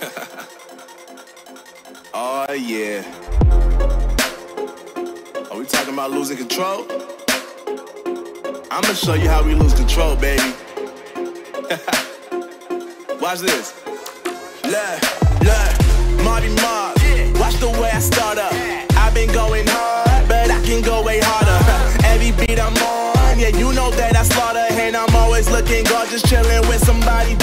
oh yeah. Are we talking about losing control? I'm gonna show you how we lose control, baby. Watch this. Look, look, Marty Mark. Watch the way I start up. I've been going hard, but I can go way harder. Every beat I'm on, yeah, you know that I slaughter, and I'm always looking gorgeous, chilling with somebody.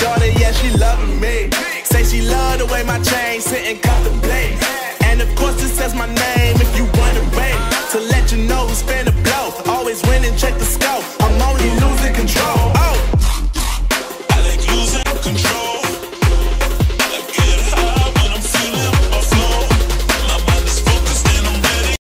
my name if you run away. To let you know who's been finna blow. Always winning, check the scope.